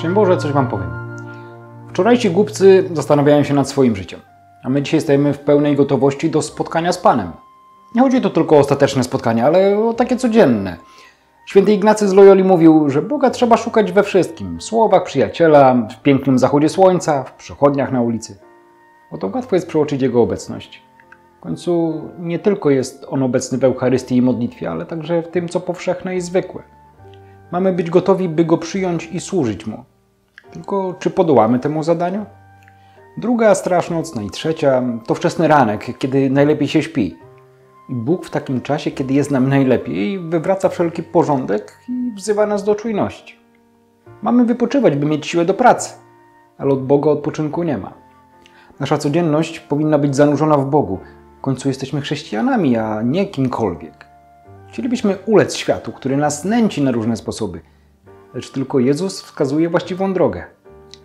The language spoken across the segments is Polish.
Szczęść Boże, coś Wam powiem. Wczorajsi głupcy zastanawiają się nad swoim życiem, a my dzisiaj stajemy w pełnej gotowości do spotkania z Panem. Nie chodzi tu tylko o ostateczne spotkanie, ale o takie codzienne. Święty Ignacy z Loyoli mówił, że Boga trzeba szukać we wszystkim. W słowach przyjaciela, w pięknym zachodzie słońca, w przechodniach na ulicy. Bo łatwo jest przeoczyć Jego obecność. W końcu nie tylko jest On obecny w Eucharystii i modlitwie, ale także w tym, co powszechne i zwykłe. Mamy być gotowi, by Go przyjąć i służyć Mu. Tylko czy podołamy temu zadaniu? Druga straż nocna i trzecia to wczesny ranek, kiedy najlepiej się śpi. Bóg w takim czasie, kiedy jest nam najlepiej, wywraca wszelki porządek i wzywa nas do czujności. Mamy wypoczywać, by mieć siłę do pracy, ale od Boga odpoczynku nie ma. Nasza codzienność powinna być zanurzona w Bogu. W końcu jesteśmy chrześcijanami, a nie kimkolwiek. Chcielibyśmy ulec światu, który nas nęci na różne sposoby, lecz tylko Jezus wskazuje właściwą drogę.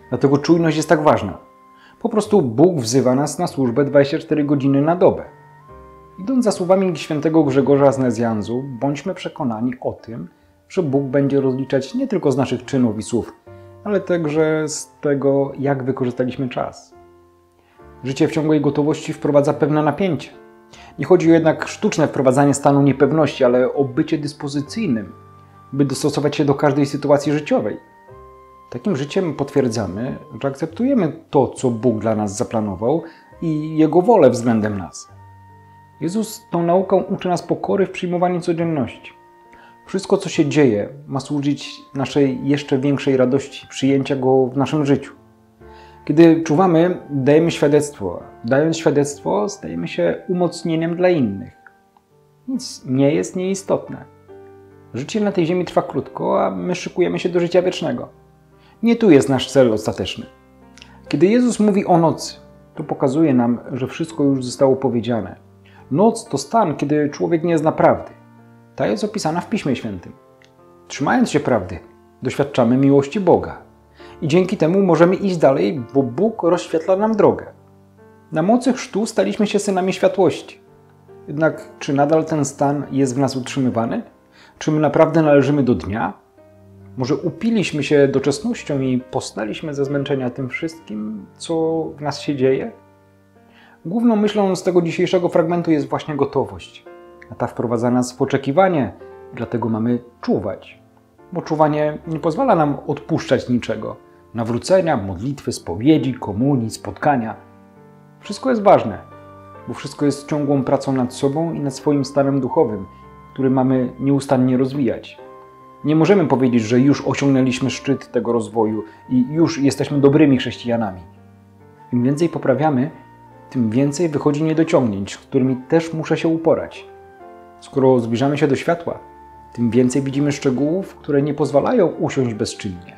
Dlatego czujność jest tak ważna. Po prostu Bóg wzywa nas na służbę 24 godziny na dobę. Idąc za słowami świętego Grzegorza z Nezjanzu, bądźmy przekonani o tym, że Bóg będzie rozliczać nie tylko z naszych czynów i słów, ale także z tego, jak wykorzystaliśmy czas. Życie w ciągłej gotowości wprowadza pewne napięcie. Nie chodzi o jednak sztuczne wprowadzanie stanu niepewności, ale o bycie dyspozycyjnym, by dostosować się do każdej sytuacji życiowej. Takim życiem potwierdzamy, że akceptujemy to, co Bóg dla nas zaplanował i Jego wolę względem nas. Jezus tą nauką uczy nas pokory w przyjmowaniu codzienności. Wszystko, co się dzieje, ma służyć naszej jeszcze większej radości przyjęcia Go w naszym życiu. Kiedy czuwamy, dajemy świadectwo. Dając świadectwo, stajemy się umocnieniem dla innych. Nic nie jest nieistotne. Życie na tej ziemi trwa krótko, a my szykujemy się do życia wiecznego. Nie tu jest nasz cel ostateczny. Kiedy Jezus mówi o nocy, to pokazuje nam, że wszystko już zostało powiedziane. Noc to stan, kiedy człowiek nie zna prawdy. Ta jest opisana w Piśmie Świętym. Trzymając się prawdy, doświadczamy miłości Boga. I dzięki temu możemy iść dalej, bo Bóg rozświetla nam drogę. Na mocy chrztu staliśmy się synami światłości. Jednak czy nadal ten stan jest w nas utrzymywany? Czy my naprawdę należymy do dnia? Może upiliśmy się doczesnością i postaliśmy ze zmęczenia tym wszystkim, co w nas się dzieje? Główną myślą z tego dzisiejszego fragmentu jest właśnie gotowość. A ta wprowadza nas w oczekiwanie, dlatego mamy czuwać. Bo czuwanie nie pozwala nam odpuszczać niczego. Nawrócenia, modlitwy, spowiedzi, komunii, spotkania. Wszystko jest ważne, bo wszystko jest ciągłą pracą nad sobą i nad swoim stanem duchowym, który mamy nieustannie rozwijać. Nie możemy powiedzieć, że już osiągnęliśmy szczyt tego rozwoju i już jesteśmy dobrymi chrześcijanami. Im więcej poprawiamy, tym więcej wychodzi niedociągnięć, z którymi też muszę się uporać. Skoro zbliżamy się do światła, tym więcej widzimy szczegółów, które nie pozwalają usiąść bezczynnie.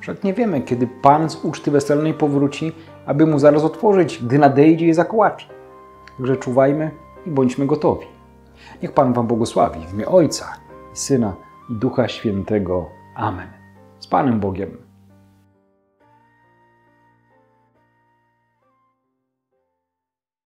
Wszak nie wiemy, kiedy Pan z uczty weselnej powróci, aby mu zaraz otworzyć, gdy nadejdzie i zakołaczy. Także czuwajmy i bądźmy gotowi. Niech Pan Wam błogosławi w imię Ojca i Syna i Ducha Świętego. Amen. Z Panem Bogiem.